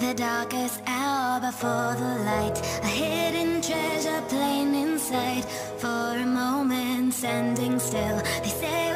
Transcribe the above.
The darkest hour before the light. A hidden treasure plain in sight For a moment standing still. They say